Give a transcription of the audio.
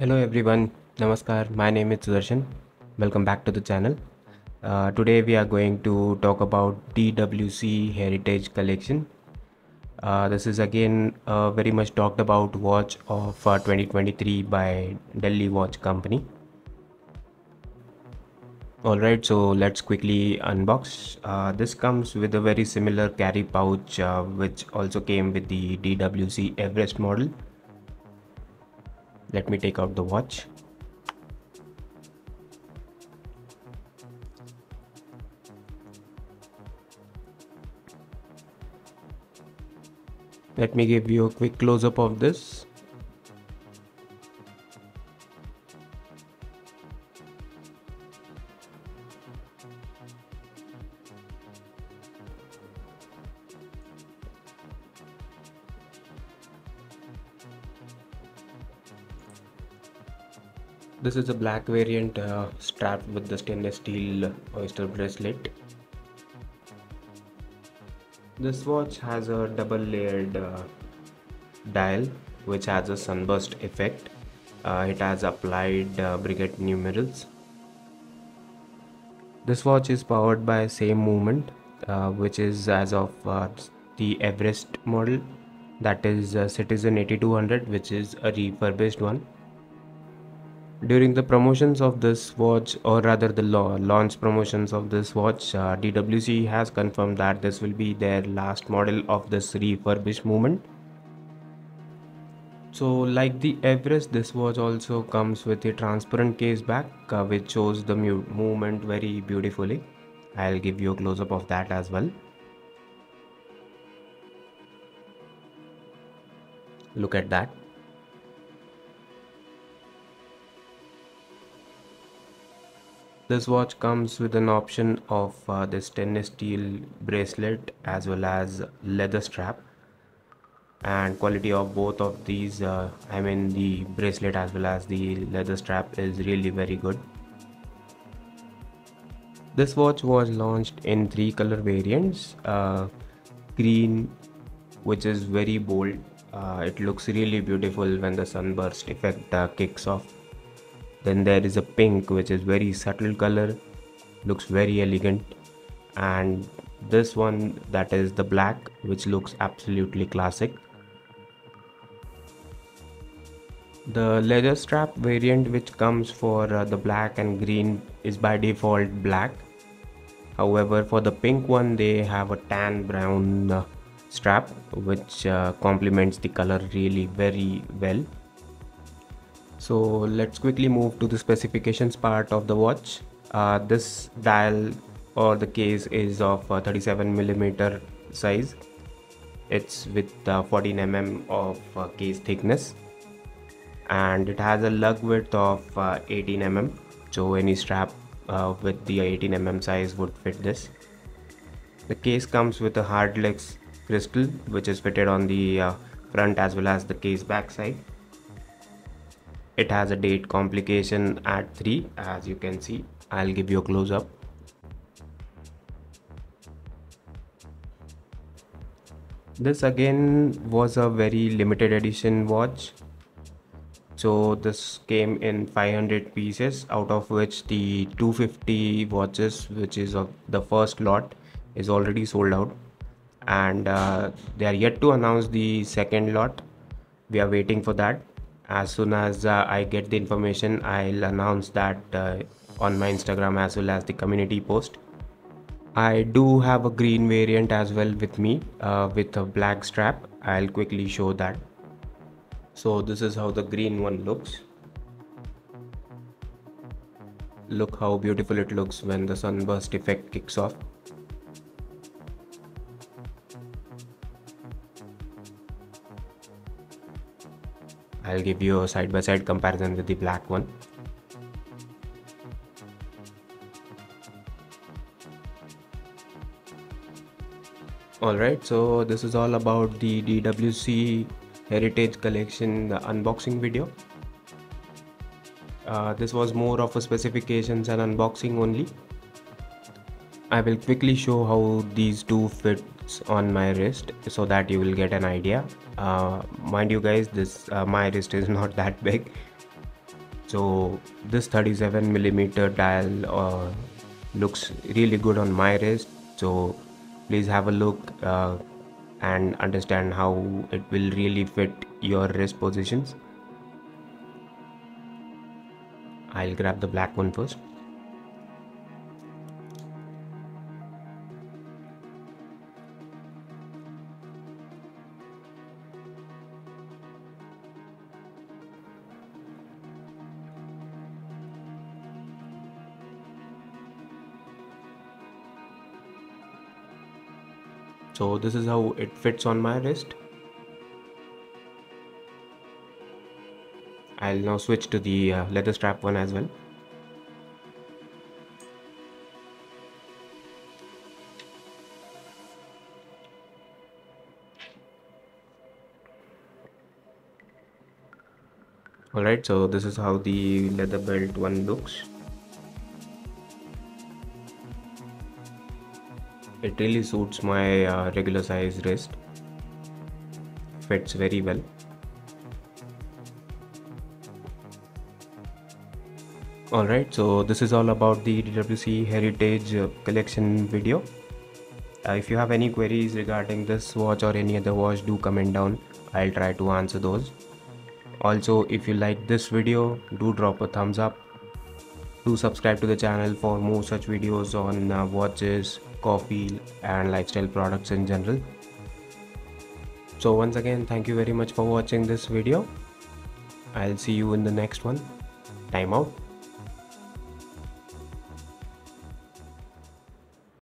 Hello everyone, Namaskar. My name is Sudershan. Welcome back to the channel. Uh, today we are going to talk about DWC Heritage Collection. Uh, this is again a very much talked about watch of uh, 2023 by Delhi Watch Company. Alright, so let's quickly unbox. Uh, this comes with a very similar carry pouch uh, which also came with the DWC Everest model. Let me take out the watch. Let me give you a quick close-up of this. This is a black variant uh, strapped with the stainless steel oyster bracelet. This watch has a double layered uh, dial which has a sunburst effect. Uh, it has applied uh, Breguet numerals. This watch is powered by same movement uh, which is as of uh, the Everest model that is uh, Citizen 8200 which is a refurbished one during the promotions of this watch or rather the launch promotions of this watch uh, dwc has confirmed that this will be their last model of this refurbished movement. So like the everest this watch also comes with a transparent case back uh, which shows the movement very beautifully. I'll give you a close-up of that as well. Look at that This watch comes with an option of uh, this stainless steel bracelet as well as leather strap. And quality of both of these uh, I mean the bracelet as well as the leather strap is really very good. This watch was launched in three color variants uh, green which is very bold. Uh, it looks really beautiful when the sunburst effect uh, kicks off then there is a pink which is very subtle color looks very elegant. And this one that is the black which looks absolutely classic. The leather strap variant which comes for uh, the black and green is by default black. However for the pink one they have a tan brown uh, strap which uh, complements the color really very well so let's quickly move to the specifications part of the watch. Uh, this dial or the case is of uh, 37 millimeter size. It's with uh, 14 mm of uh, case thickness. And it has a lug width of uh, 18 mm so any strap uh, with the 18 mm size would fit this. The case comes with a hardlex crystal which is fitted on the front as well as the case back side it has a date complication at 3 as you can see I'll give you a close up. This again was a very limited edition watch. So this came in 500 pieces out of which the 250 watches which is of the first lot is already sold out. And uh, they are yet to announce the second lot. We are waiting for that as soon as uh, I get the information I'll announce that uh, on my Instagram as well as the community post. I do have a green variant as well with me uh, with a black strap. I'll quickly show that. So this is how the green one looks. Look how beautiful it looks when the sunburst effect kicks off I'll give you a side-by-side -side comparison with the black one. Alright, so this is all about the DWC Heritage Collection unboxing video. Uh, this was more of a specifications and unboxing only. I will quickly show how these two fits on my wrist so that you will get an idea. Uh, mind you guys this uh, my wrist is not that big. So this 37 millimeter dial uh, looks really good on my wrist. So please have a look uh, and understand how it will really fit your wrist positions. I'll grab the black one first so this is how it fits on my wrist. I'll now switch to the uh, leather strap one as well. Alright so this is how the leather belt one looks it really suits my uh, regular size wrist. Fits very well. Alright so this is all about the DWC heritage uh, collection video. Uh, if you have any queries regarding this watch or any other watch do comment down. I'll try to answer those. Also if you like this video do drop a thumbs up. Do subscribe to the channel for more such videos on uh, watches coffee and lifestyle products in general. So once again thank you very much for watching this video. I'll see you in the next one. Time out